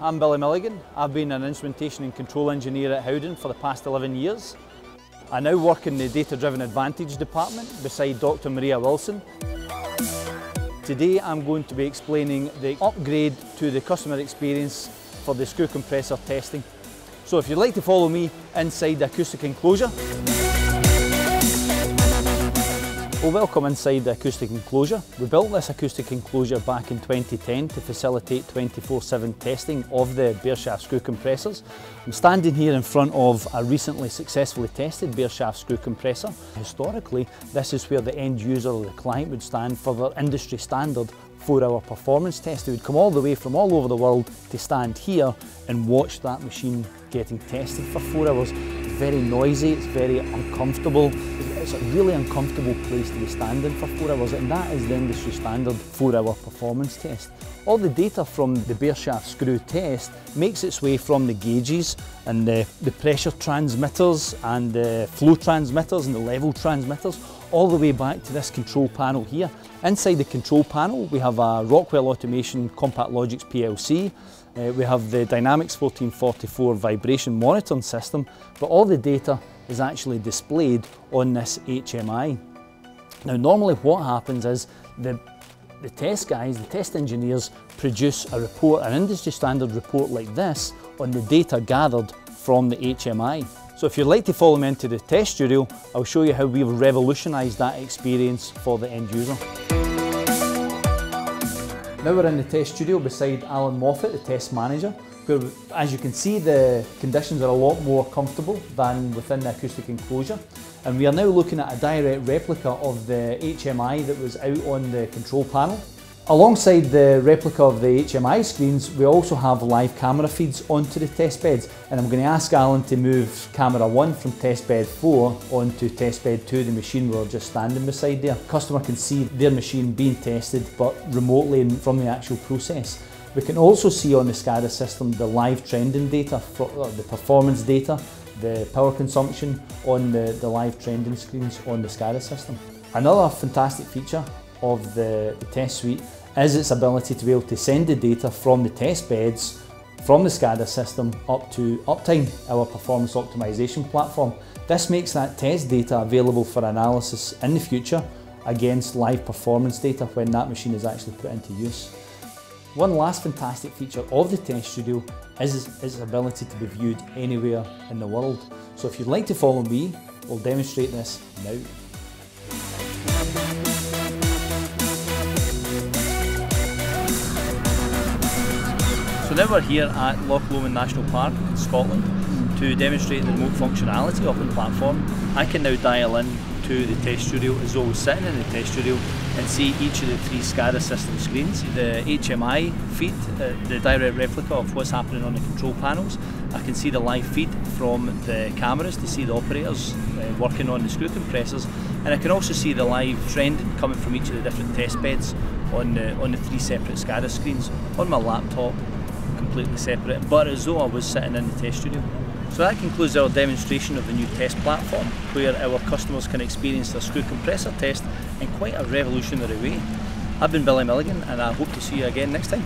I'm Billy Milligan. I've been an instrumentation and control engineer at Howden for the past 11 years. I now work in the Data Driven Advantage department beside Dr Maria Wilson. Today I'm going to be explaining the upgrade to the customer experience for the screw compressor testing. So if you'd like to follow me inside the acoustic enclosure, well, welcome inside the acoustic enclosure. We built this acoustic enclosure back in 2010 to facilitate 24-7 testing of the bare shaft screw compressors. I'm standing here in front of a recently successfully tested bare shaft screw compressor. Historically, this is where the end user or the client would stand for their industry standard four-hour performance test. They would come all the way from all over the world to stand here and watch that machine getting tested for four hours. Very noisy, it's very uncomfortable, it's a really uncomfortable place to be standing for four hours and that is the industry standard four hour performance test. All the data from the bare shaft screw test makes its way from the gauges and the, the pressure transmitters and the flow transmitters and the level transmitters all the way back to this control panel here. Inside the control panel we have a Rockwell Automation CompactLogix PLC, uh, we have the Dynamix 1444 vibration monitoring system, but all the data is actually displayed on this HMI. Now normally what happens is the, the test guys, the test engineers produce a report, an industry standard report like this on the data gathered from the HMI. So if you'd like to follow me into the test studio, I'll show you how we've revolutionised that experience for the end user. Now we're in the test studio beside Alan Moffat, the test manager, where as you can see the conditions are a lot more comfortable than within the acoustic enclosure. And we are now looking at a direct replica of the HMI that was out on the control panel. Alongside the replica of the HMI screens, we also have live camera feeds onto the test beds. And I'm going to ask Alan to move camera 1 from test bed 4 onto test bed 2, the machine we're just standing beside there. Customer can see their machine being tested, but remotely from the actual process. We can also see on the SCADA system the live trending data, uh, the performance data, the power consumption on the, the live trending screens on the SCADA system. Another fantastic feature of the, the test suite is its ability to be able to send the data from the test beds from the SCADA system up to Uptime, our performance optimization platform. This makes that test data available for analysis in the future against live performance data when that machine is actually put into use. One last fantastic feature of the Test Studio is its ability to be viewed anywhere in the world. So if you'd like to follow me, we'll demonstrate this now. So now we're here at Loch Lomond National Park in Scotland to demonstrate the remote functionality of the platform. I can now dial in to the test studio as I was sitting in the test studio and see each of the three SCADA system screens. The HMI feed, uh, the direct replica of what's happening on the control panels. I can see the live feed from the cameras to see the operators uh, working on the screw compressors and I can also see the live trend coming from each of the different test beds on the, on the three separate SCADA screens on my laptop completely separate, but as though I was sitting in the test studio. So that concludes our demonstration of the new test platform, where our customers can experience their screw compressor test in quite a revolutionary way. I've been Billy Milligan and I hope to see you again next time.